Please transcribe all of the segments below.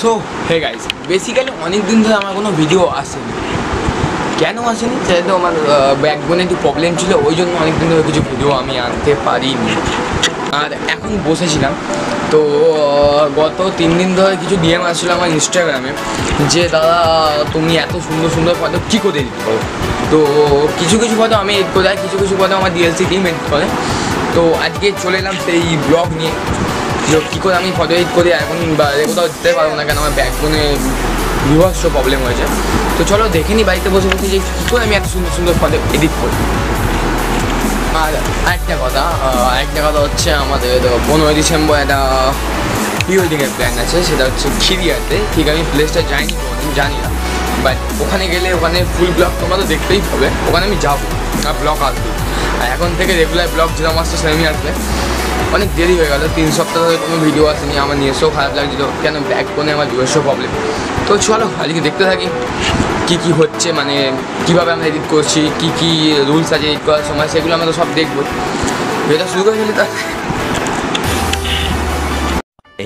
So hey guys basically অনেক দিন ধরে আমার কোনো ভিডিও আসেনি। কেন আসেনি? যেহেতু আমার ব্যাকবোনে একটু প্রবলেম ছিল, ওই জন্য অনেক দিন ধরে কিছু ভিডিও আমি আনতে পারিনি। আর এখন বসেছিলাম, তো গত তিন দিন ধরে কিছু ডিএম আসছিল আমার ইনস্টাগ্রামে যে, দাদা, তুমি এত সুন্দর সুন্দর ফটো কী করে এডিট করো তো, কিছু কিছু ফটো আমি এডিট করে কিছু কিছু ফটো আমার ডিএলসি টিম এডিট করে। তো, আজকে চলে এলাম সেই ব্লগ নিয়ে। কী করে আমি ফটো এডিট করি, এখন বা কোথাও দিতে পারব না কেন, আমার ব্যাকবোনে বিভৎস প্রবলেম হয়েছে। তো চলো দেখে নি বাড়িতে বসে বসে যে কী করে আমি এত সুন্দর সুন্দর ফটো এডিট করি। আর আরেকটা কথা আরেকটা কথা হচ্ছে আমাদের পনেরোই ডিসেম্বর একটা প্রি ওয়েডিংয়ের প্ল্যান আছে, সেটা হচ্ছে খিরিয়াতে ঠিক আমি প্লেসটা যাইনি কোনোদিন, জানি না। বাট ওখানে গেলে ওখানে ফুল ব্লগ তোমরা তো দেখতেই হবে ওখানে আমি যাব আর ব্লগ আসবে। আর এখন থেকে রেগুলার ব্লগ যেরকম আসছে সেরকমই আসবে। অনেক দেরি হয়ে গেল তিন সপ্তাহ ধরে কোনো ভিডিও আসেনি আমার নিজস্ব খারাপ লাগছিল কেন ব্যাক ফোনে আমার নিজস্ব প্রবলেম তো চলো আজকে দেখতে থাকি কী কী হচ্ছে মানে কীভাবে আমরা এডিট করছি কী কী রুলস আছে এডিট করার সময় সেগুলো আমরা তো সব দেখব। ভিডিওটা শুরু করে ফেলি তা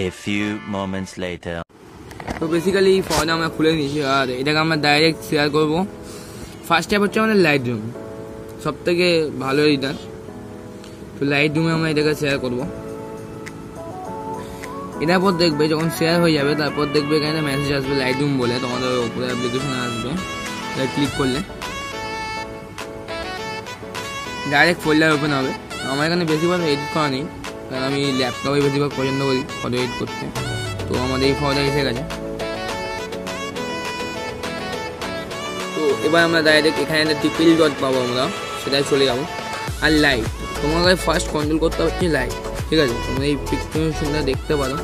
A few moments later. তো বেসিক্যালি এই ফোনটা আমরা খুলে নিয়েছি আর এটাকে আমরা ডাইরেক্ট শেয়ার করব। ফার্স্ট স্টেপ হচ্ছে আমাদের লাইট রুম সব থেকে ভালো এইটা তো লাইট রুমে আমরা এটাকে শেয়ার করব। এটার পর দেখবে যখন শেয়ার হয়ে যাবে, তারপর দেখবে এখানে মেসেজ আসবে লাইট রুম বলে। তোমাদের উপরে অ্যাপ্লিকেশনে আসবে। ক্লিক করলে। ডাইরেক্ট ফোল্ডার ওপেন হবে। আমার এখানে বেশিরভাগ এডিট করা নেই। কারণ আমি ল্যাপটপে বেশিরভাগ পছন্দ করি ফটো এডিট করতে। তো আমাদের এই ফটোটা এসে গেছে। তো এবার আমরা ডাইরেক্ট এখানে একটা টিপিল ডট পাবো আমরা। সেটাই চলে যাব। আর লাইট তোমাকে ফার্স্ট কন্ট্রোল করতে হচ্ছে লাইট ঠিক আছে তোমরা এই পিকচারটা দেখতে পারো।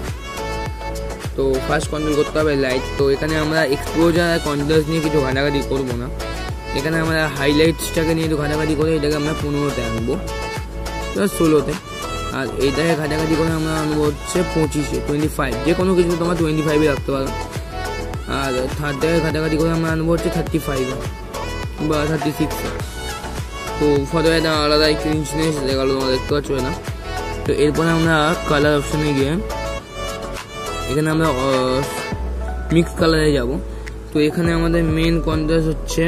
তো ফার্স্ট কন্ট্রোল করতে হবে লাইট তো এখানে আমরা এক্সপোজার আর কন্ট্রাস্ট নিয়ে কিছু ঘাটাঘাটি করব না। এখানে আমরা হাইলাইটসটাকে নিয়ে একটু ঘাটাঘাটি করে এটাকে আমরা পনেরোতে আনব। ষোলোতে। আর এইটাকে ঘাটাঘাটি করে আমরা আনব হচ্ছে পঁচিশে টোয়েন্টি ফাইভ যে কোনো কিছু তোমরা টোয়েন্টি ফাইভে রাখতে পারো। আর থার্ডটাকে ঘাটাঘাটি করে আমরা আনব হচ্ছে থার্টি ফাইভে বা থার্টি সিক্সে তো ফটো একটা আলাদা এক্সপিরিয়েন্স এসে গেলো তোমরা দেখতে পাচ্ছ না। তো এরপরে আমরা কালার অপশনে গিয়ে এখানে আমরা মিক্স কালারে যাব। তো এখানে আমাদের মেন কন্ট্রাস্ট হচ্ছে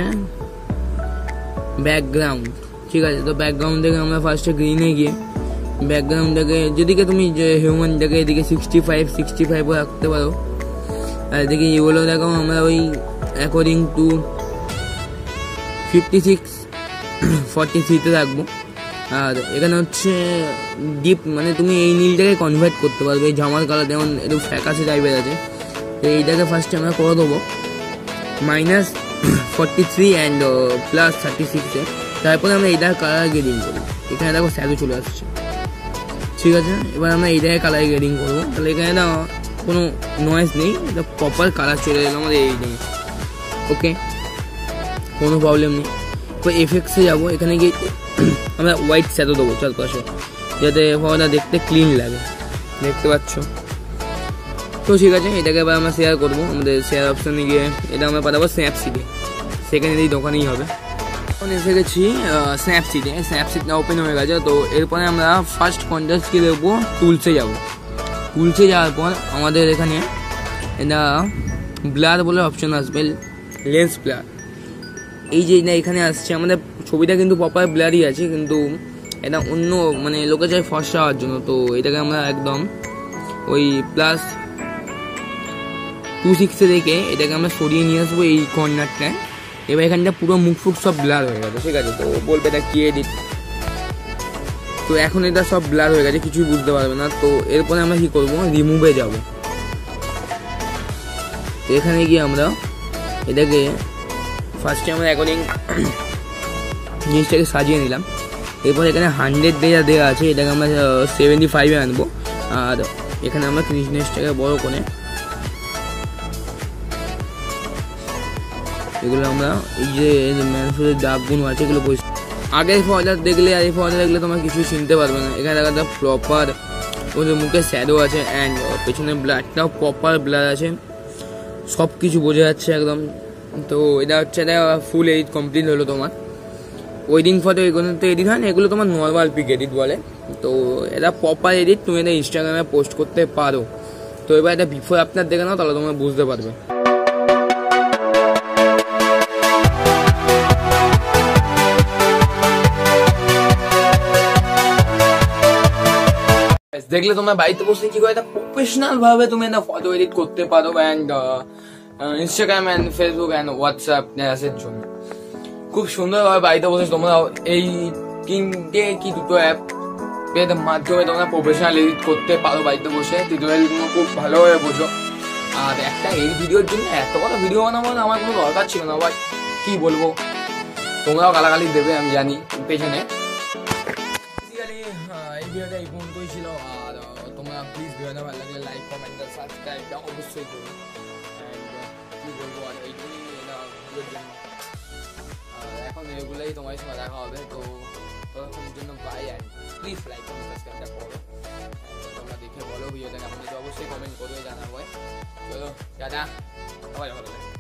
ব্যাকগ্রাউন্ড ঠিক আছে? তো ব্যাকগ্রাউন্ড থেকে আমরা ফার্স্টে গ্রিনে গিয়ে ব্যাকগ্রাউন্ডটাকে যেদিকে তুমি যে হিউম্যানটাকে এদিকে সিক্সটি ফাইভ সিক্সটি ফাইভও রাখতে পারো। আর এদিকে ইউলো দেখো, আমরা ওই according to fifty six forty থ্রিতে রাখব আর এখানে হচ্ছে ডিপ মানে তুমি এই নীলটাকে কনভার্ট করতে পারবে। এই জামার কালার, যেমন একটু ফ্যাকাশে টাইপের আছে। তো এইটাকে ফার্স্টে আমরা করে দেবো। Minus forty three and plus thirty সিক্সে তারপরে আমরা এইটার কালার গ্রেডিং করি এখানে দেখো স্যাদু চলে আসছে। ঠিক আছে? এবার আমরা এইটাকে কালার গ্রেডিং করব। তাহলে এখানে না কোনো নয়েজ নেই। এটা প্রপার কালার চলে এলো আমাদের এই নিয়ে ওকে কোনো প্রবলেম নেই। তো এফেক্টসে যাব। এখানে গিয়ে আমরা হোয়াইট শ্যাদো দেবো চারপাশে যাতে ফটোটা দেখতে ক্লিন লাগে। দেখতে পাচ্ছ? তো ঠিক আছে, এটাকে এবার আমরা শেয়ার করব। আমাদের শেয়ার অপশানে গিয়ে এটা আমরা পাঠাবো স্ন্যাপসিটে সেখানে এই দোকানেই হবে। এখন এসে গেছি স্ন্যাপসিটে স্ন্যাপসিটটা ওপেন হয়ে গেছে। তো এরপরে আমরা ফার্স্ট কন্ট্রাস্টকে দেখব? টুলসে যাব। টুলসে যাওয়ার পর আমাদের এখানে এটা ব্লার বলে অপশন আসবে। লেন্স ব্লার এই যে না এখানে আসছে, আমাদের ছবিটা কিন্তু প্রপার ব্লারই আছে, কিন্তু এটা অন্য মানে লোকে চায় ফর্সা হওয়ার জন্য, তো এটাকে আমরা একদম ওই প্লাস টু সিক্সে দেখে এটাকে আমরা সরিয়ে নিয়ে আসব এই কর্নারটায় এবার এখানটা পুরো মুখ ফুক সব ব্লার হয়ে গেছে, ঠিক আছে? তো বলবে এটা কি এডিট তো এখন এটা সব ব্লার হয়ে গেছে, কিছুই বুঝতে পারবে না, তো এরপরে আমরা কি করব? রিমুভে যাব। তো এখানে গিয়ে আমরা এটাকে ফার্স্টে আমরা অ্যাকর্ডিং জিনিসটাকে সাজিয়ে নিলাম। এরপর এখানে হান্ড্রেড দেওয়া দেওয়া আছে, এটাকে আমরা সেভেন্টি ফাইভে আনব। আর এখানে আমরা ক্রিসনেসটাকে বড় করে এগুলো আমরা এই যে ম্যানফুলের দাগগুলো আছে, এগুলো পরিষ্কার আগের ফটো দেখলে আর এই ফটো দেখলে তোমার কিছুই চিনতে পারবে না। এখানে দেখা প্রপার ওদের মুখে স্যাডো আছে অ্যান্ড পেছনে ব্লাডটাও প্রপার ব্লাড আছে। সব কিছু বোঝা যাচ্ছে একদম। তো এটা হচ্ছে এটা ফুল এডিট কমপ্লিট হলো তোমার। ওয়েডিং ফটো এগুলো তো এডিট হয় না, এগুলো তোমার নর্মাল পিক এডিট বলে। তো এটা প্রপার এডিট তুমি এটা ইনস্টাগ্রামে পোস্ট করতে পারো। তো এবার এটা বিফোর আপনার দেখে নাও, তাহলে তোমরা বুঝতে পারবে। দেখলে তোমরা বাড়িতে বসে কি করে প্রফেশনাল ভাবে তুমি একটা ফটো এডিট করতে পারো and Instagram and Facebook and WhatsApp এর জন্য। খুব সুন্দরভাবে বাড়িতে বসে তোমরা এই তিনটে কি দুটো অ্যাপ এর মাধ্যমে তোমরা প্রফেশনাল এডিট করতে পারো বাড়িতে বসে। টিউটোরিয়াল খুব ভালোভাবে বোঝো। আর একটা এই ভিডিওর জন্য এত বড় ভিডিও বানাবো না আমার কোনো দরকার ছিল না ভাই কি বলব? তোমরাও গালাগালি দেবে, আমি জানি, পেছনে। এই ভিডিওটা এই পর্যন্তই ছিল। আর তোমরা প্লিজ ভিডিওটা ভালো লাগলে লাইক কমেন্ট সাবস্ক্রাইবটা অবশ্যই করো And, আহ, কি বলব আর এইটুকুই এটা ভিডিওর জন্য আর এখন এগুলোই তোমার সঙ্গে দেখা হবে তো ততক্ষণের জন্য bye and please like comment সাবস্ক্রাইবটা করো And তোমরা দেখে বলো ভিডিওটা কেমন হয়েছে অবশ্যই কমেন্ট করবে জানাব চলো দাদা সবাই ভালো থাকে